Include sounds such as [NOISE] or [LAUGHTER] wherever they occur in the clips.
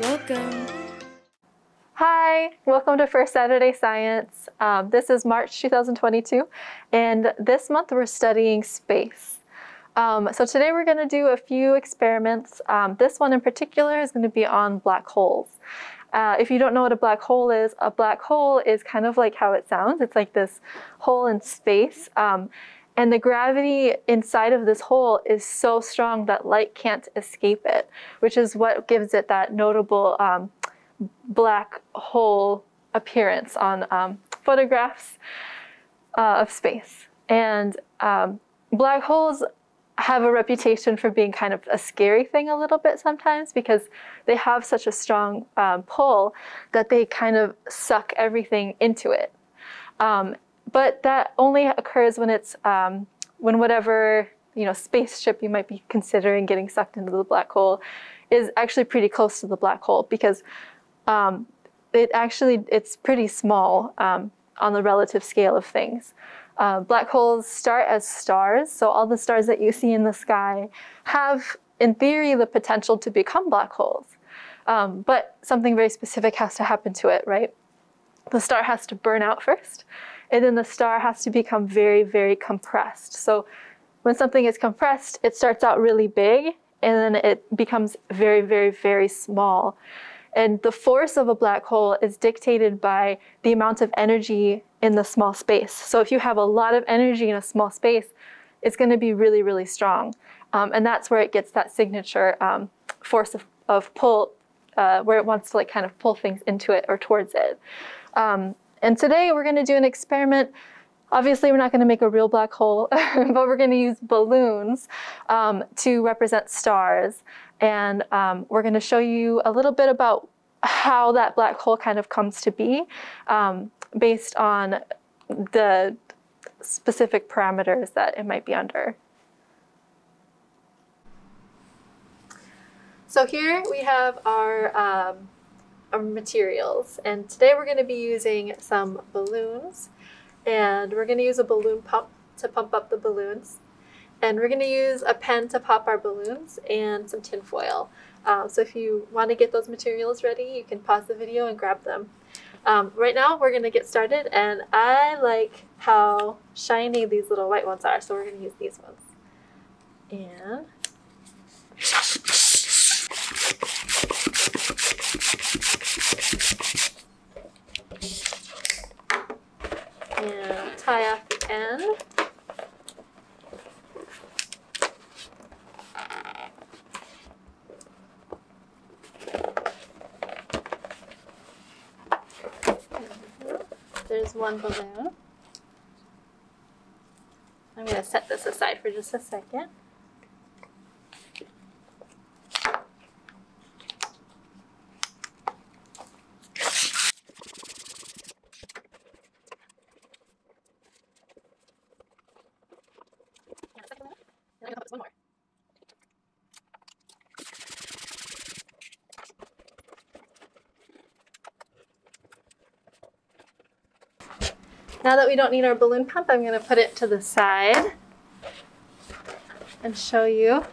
Welcome. Hi, welcome to First Saturday Science. Um, this is March 2022, and this month we're studying space. Um, so today we're going to do a few experiments. Um, this one in particular is going to be on black holes. Uh, if you don't know what a black hole is, a black hole is kind of like how it sounds. It's like this hole in space. Um, and the gravity inside of this hole is so strong that light can't escape it, which is what gives it that notable um, black hole appearance on um, photographs uh, of space. And um, black holes have a reputation for being kind of a scary thing a little bit sometimes because they have such a strong um, pull that they kind of suck everything into it. Um, but that only occurs when it's um, when whatever you know spaceship you might be considering getting sucked into the black hole is actually pretty close to the black hole because um, it actually it's pretty small um, on the relative scale of things. Uh, black holes start as stars, so all the stars that you see in the sky have, in theory, the potential to become black holes. Um, but something very specific has to happen to it, right? The star has to burn out first, and then the star has to become very, very compressed. So when something is compressed, it starts out really big, and then it becomes very, very, very small. And the force of a black hole is dictated by the amount of energy in the small space. So if you have a lot of energy in a small space, it's going to be really, really strong. Um, and that's where it gets that signature um, force of, of pull, uh, where it wants to like kind of pull things into it or towards it. Um, and today we're going to do an experiment. Obviously, we're not going to make a real black hole, [LAUGHS] but we're going to use balloons um, to represent stars. And um, we're going to show you a little bit about how that black hole kind of comes to be um, based on the specific parameters that it might be under. So here we have our, um, our materials and today we're going to be using some balloons and we're going to use a balloon pump to pump up the balloons. And we're going to use a pen to pop our balloons and some tin foil. Um, so if you want to get those materials ready, you can pause the video and grab them. Um, right now, we're going to get started, and I like how shiny these little white ones are, so we're going to use these ones. And tie off the end. There's one balloon. I'm going to set this aside for just a second. Now that we don't need our balloon pump, I'm going to put it to the side and show you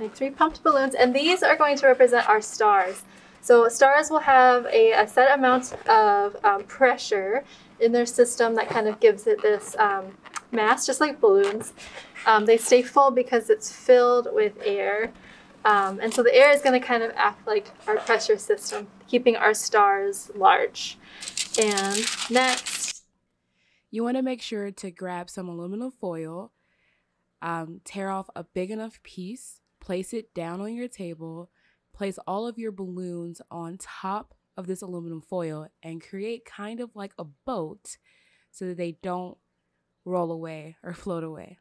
my three pumped balloons. And these are going to represent our stars. So stars will have a, a set amount of um, pressure in their system that kind of gives it this um, mass, just like balloons. Um, they stay full because it's filled with air. Um, and so the air is going to kind of act like our pressure system, keeping our stars large. And next, you want to make sure to grab some aluminum foil, um, tear off a big enough piece, place it down on your table, place all of your balloons on top of this aluminum foil, and create kind of like a boat so that they don't roll away or float away.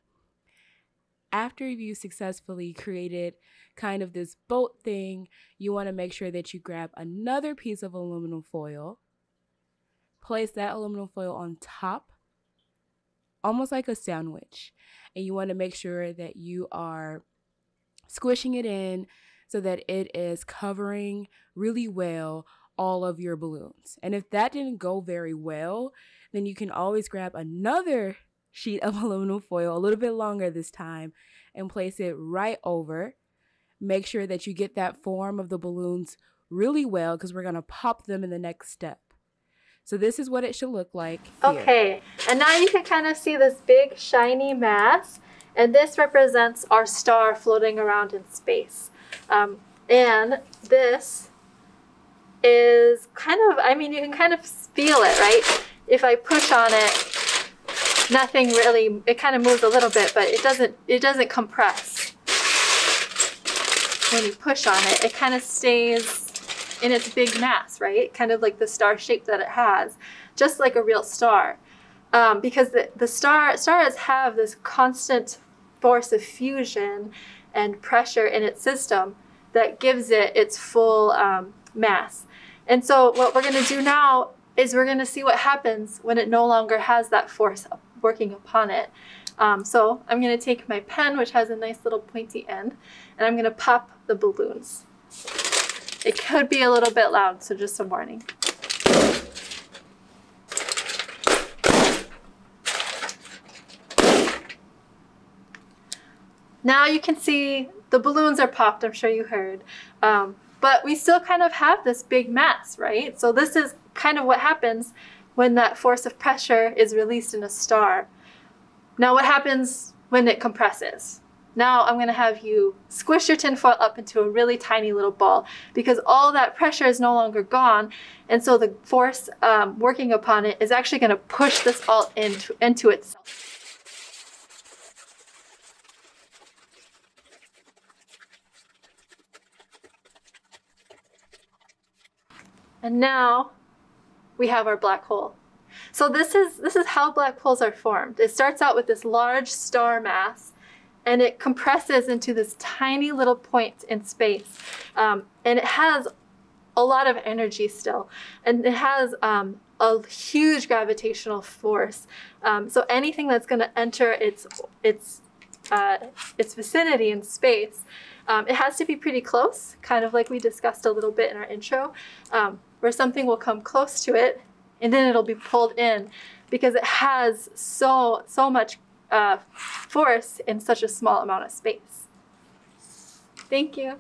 After you successfully created kind of this boat thing, you want to make sure that you grab another piece of aluminum foil, place that aluminum foil on top almost like a sandwich. And you want to make sure that you are squishing it in so that it is covering really well all of your balloons. And if that didn't go very well, then you can always grab another sheet of [LAUGHS] aluminum foil, a little bit longer this time, and place it right over. Make sure that you get that form of the balloons really well because we're going to pop them in the next step. So this is what it should look like. Here. Okay, and now you can kind of see this big shiny mass, and this represents our star floating around in space. Um, and this is kind of, I mean, you can kind of feel it, right? If I push on it, nothing really, it kind of moves a little bit, but it doesn't, it doesn't compress. When you push on it, it kind of stays in its big mass, right? Kind of like the star shape that it has, just like a real star. Um, because the, the star stars have this constant force of fusion and pressure in its system that gives it its full um, mass. And so what we're going to do now is we're going to see what happens when it no longer has that force working upon it. Um, so I'm going to take my pen, which has a nice little pointy end, and I'm going to pop the balloons. It could be a little bit loud, so just a warning. Now you can see the balloons are popped, I'm sure you heard. Um, but we still kind of have this big mass, right? So this is kind of what happens when that force of pressure is released in a star. Now what happens when it compresses? Now I'm going to have you squish your tinfoil up into a really tiny little ball because all that pressure is no longer gone. And so the force um, working upon it is actually going to push this all into, into itself. And now we have our black hole. So this is, this is how black holes are formed. It starts out with this large star mass and it compresses into this tiny little point in space. Um, and it has a lot of energy still. And it has um, a huge gravitational force. Um, so anything that's going to enter its, its, uh, its vicinity in space, um, it has to be pretty close, kind of like we discussed a little bit in our intro, um, where something will come close to it and then it'll be pulled in because it has so, so much uh, force in such a small amount of space. Thank you.